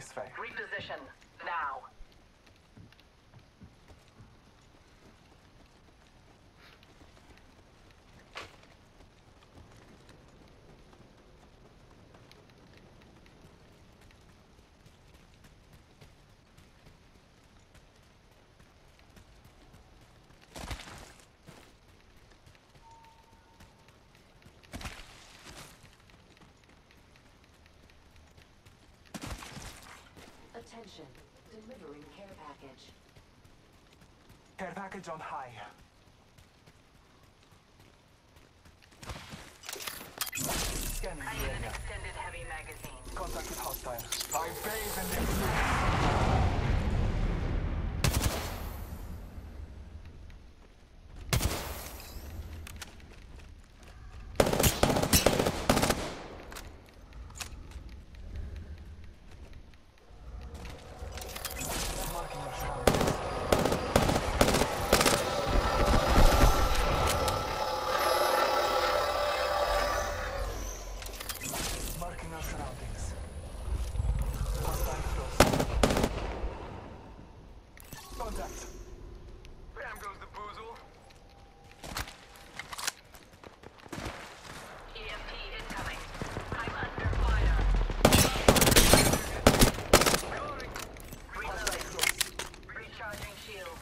Reposition. Now. Attention. Delivering care package. Care package on high. Scanning I the an area. extended heavy magazine. Contact with hostile. I bathe in their fluid. Marking our surroundings. Marking our surroundings. Hostile close. Contact. Bam goes the boozle. EMP incoming. I'm under fire. Reloading. Reloading. Hostile close. Recharging shield.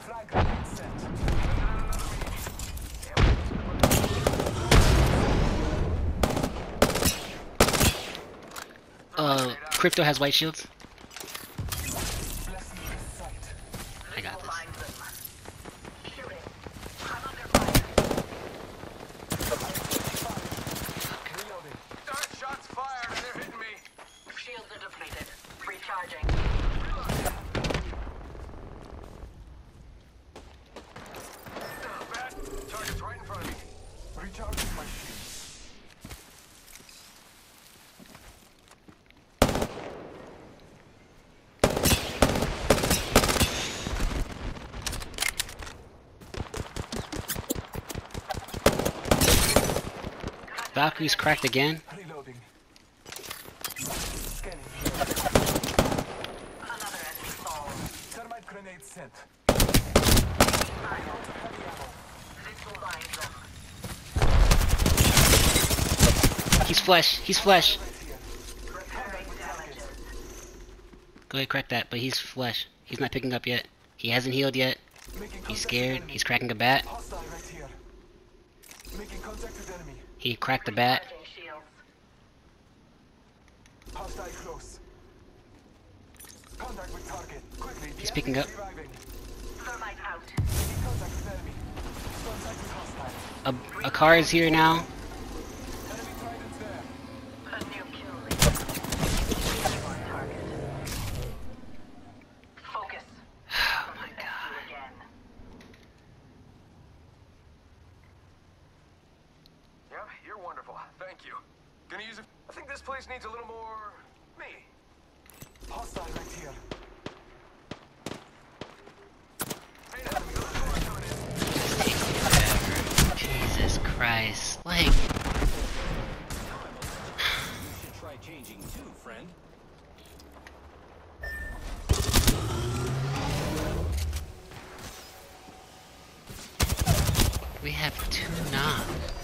Frag grenade set. Uh, Crypto has white shields. Blessing this sight. I got Will this. find them. Shooting. I'm under fire. Reloading. Start shots fired and they're hitting me. Shields are depleted. Recharging. Bad. Target's right in front of me. Recharging my shields. Valkyrie's cracked again. Reloading. Scanning. Another enemy falls. Thermite grenade sent. I'm out of heavy ammo. This will bind them. He's flesh. He's flesh. Go ahead, crack that. But he's flesh. He's not picking up yet. He hasn't healed yet. He's scared. He's cracking a bat. Making contact with enemy. He cracked the bat. He's picking up. A, a car is here now. Enemy trident's there. A new kill leader. On target. Focus. Oh my You god. again. Yeah, you're wonderful. Thank you. Gonna use it. I think this place needs a little more me. Hostile right here. Jesus Christ. Like, try changing too, friend. we have two knobs.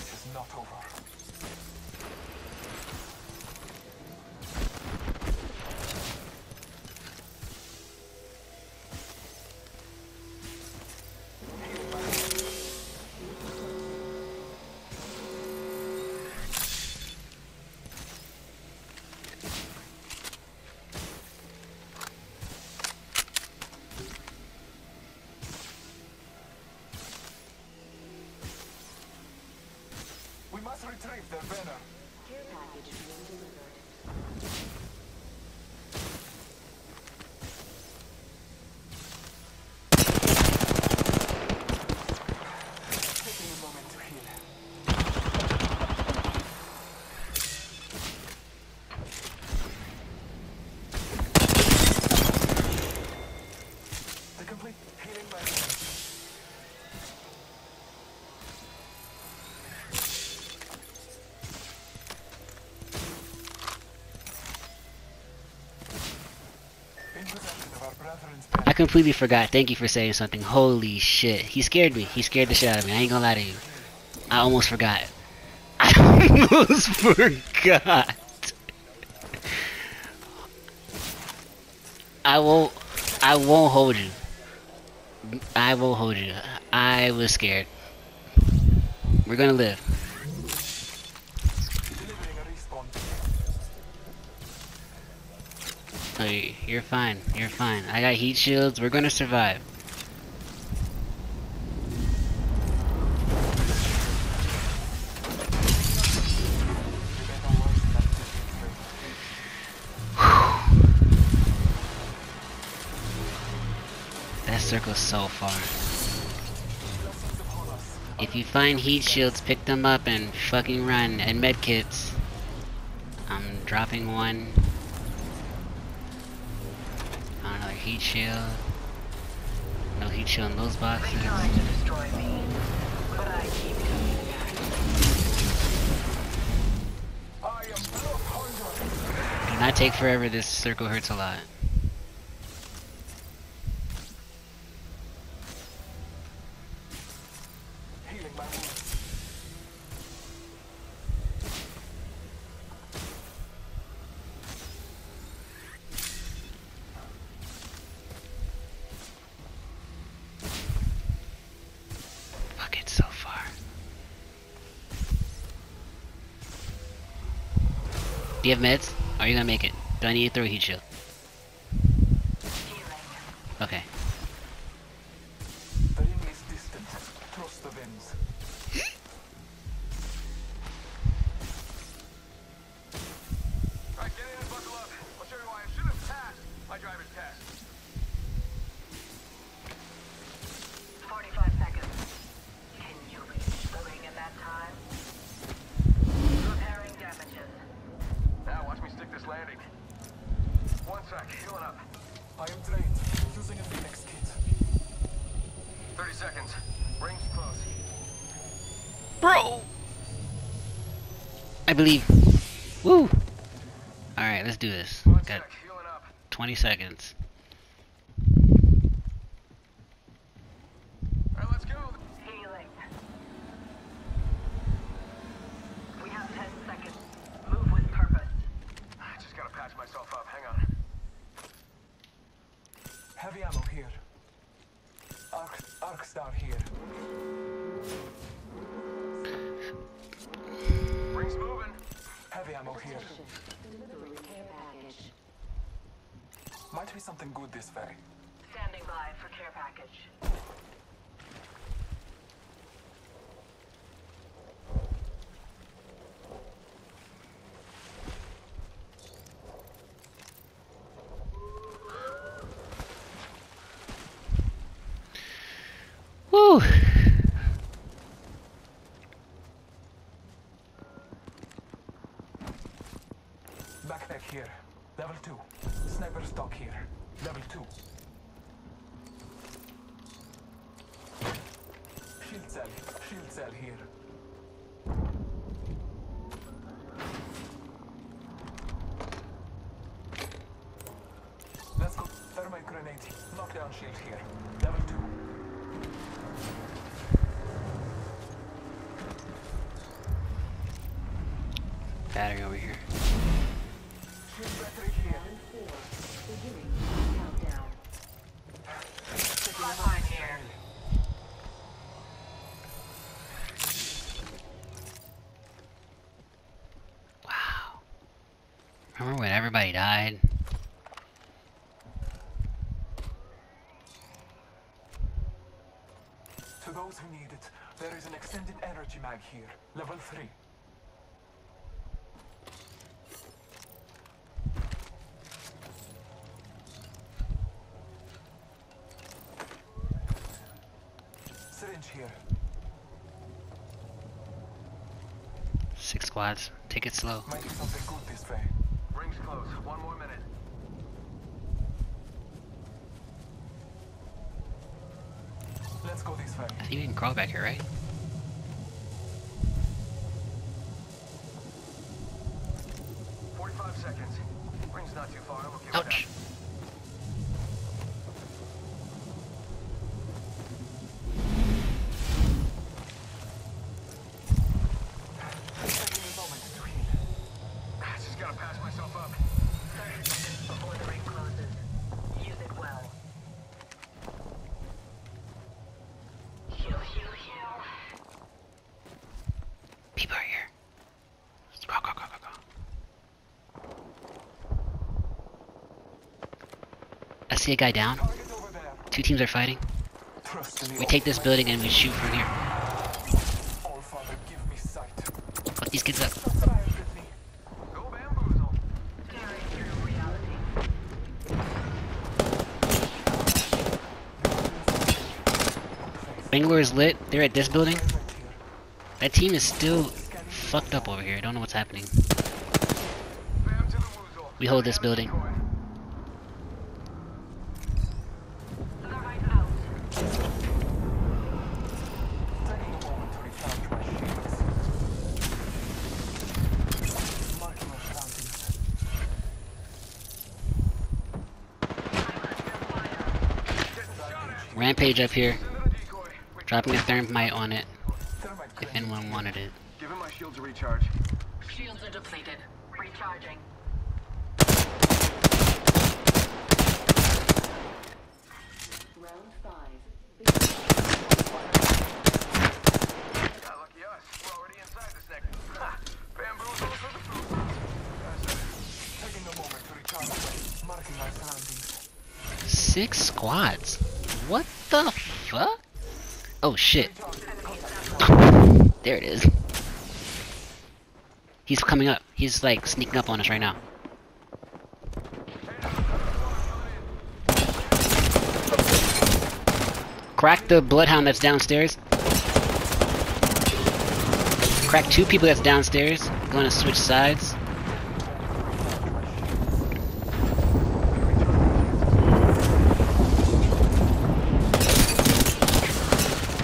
is not over. the winner. Completely forgot. Thank you for saying something. Holy shit. He scared me. He scared the shit out of me. I ain't gonna lie to you. I almost forgot. I almost forgot. I won't. I won't hold you. I won't hold you. I was scared. We're gonna live. Y- you're fine. You're fine. I got heat shields. We're gonna survive. That circle's so far. If you find heat shields, pick them up and fucking run. And medkits. I'm dropping one. Heat shield. No heat shield in those boxes. Trying to destroy me, but I keep coming back. I am blood hungry. Do not take forever. This circle hurts a lot. Healing my wounds. Do you have meds? Are you gonna make it? Do I need to throw a heat shield? Okay. Believe. Woo! Alright, let's do this. Got up. 20 seconds. Heavy ammo here. go. Healing. We have 10 Heavy here. Care package. Might be something good this way. Standing by for care package. Woo! Backpack here. Level 2. Sniper stock here. Level 2. Shield cell. Shield cell here. Let's go. Thermite grenade. Knockdown shield here. Level 2. Battery over here. Wow. Remember when everybody died? Those who need it, there is an extended energy mag here. Level 3. Syringe here. Six squads. Take it slow. Might be something good this way. Ring's close. One more minute. Let's go this way. I think we can crawl back here, right? Forty-five seconds. Ring's not too far. I'm okay with Ouch. See a guy down. Two teams are fighting. We take this building and we shoot from here. Fuck these kids up. Bangalore is lit. They're at this building. That team is still fucked up over here. I don't know what's happening. We hold this building. Decoy. Thermite out. Taking a moment to recharge my shields. Marking our surroundings. Rampage up here. Into the decoy. Wait, Dropping a thermite on it if anyone wanted it. Give him my shield to recharge. Shields are depleted. Recharging. Round five. Yeah, lucky us. We're already inside this neck. Ha! Bamboozle for the food. Taking a moment to recharge. Marking our surroundings. Six squads. What the fuck? Oh shit. There it is. He's coming up. He's like sneaking up on us right now. Crack the bloodhound that's downstairs. Crack two people that's downstairs. Gonna switch sides.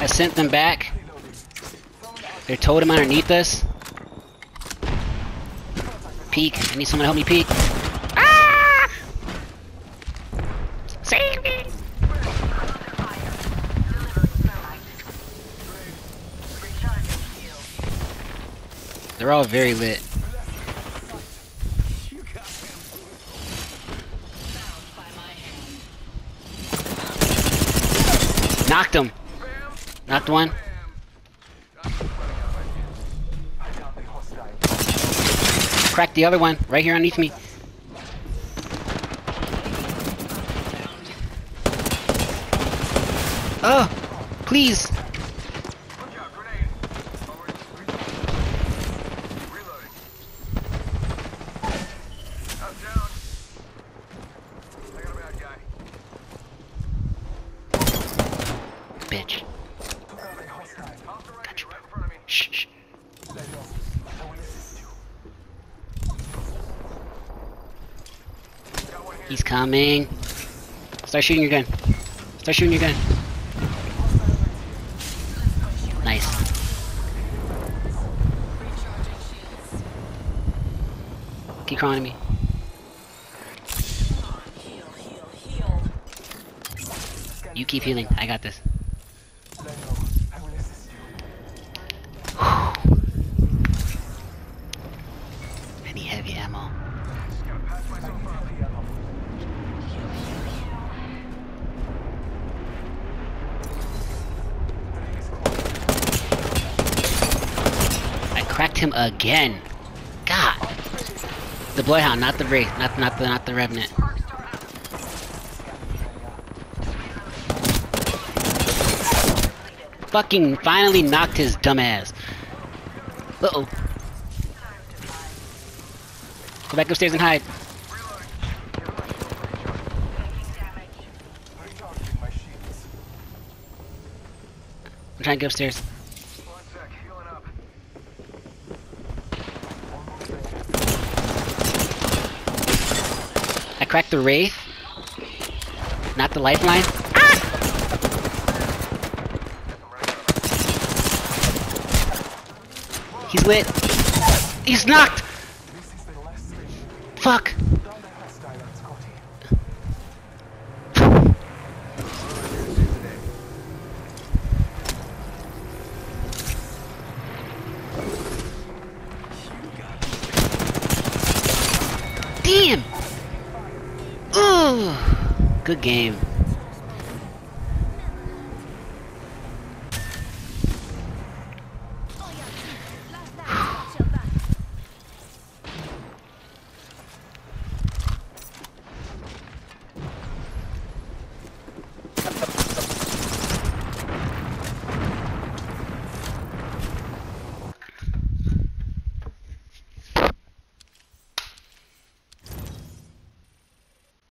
I sent them back. They're totem underneath us. Peek. I need someone to help me peek. Ah! Save me! They're all very lit. Knocked him. Knocked one. Cracked the other one. Right here underneath me. Oh! Please! Look out, grenade. Already. Reloading. Up, down. I got a bad guy. Bitch. Took out a hostile. Off the right, here, right in front of me. Shh, shh. Lay low. I will assist you. Got one here. He's coming. Start shooting your gun. Start shooting your gun. Nice. Keep crawling me. You keep healing. I got this. Him again. God. The Bloodhound, not the Wraith, not not the not the Revenant. Fucking finally knocked his dumb ass. Uh oh. Go back upstairs and hide. I'm trying to get upstairs. One sec, healing up. Cracked the Wraith. Not the Lifeline. Ah! He's lit. He's knocked! Fuck! Down the hostile and Scotty. Damn! Ooh! Good game.